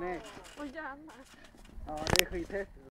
nè. Ôi dạ mà. Ờ đây khi thế.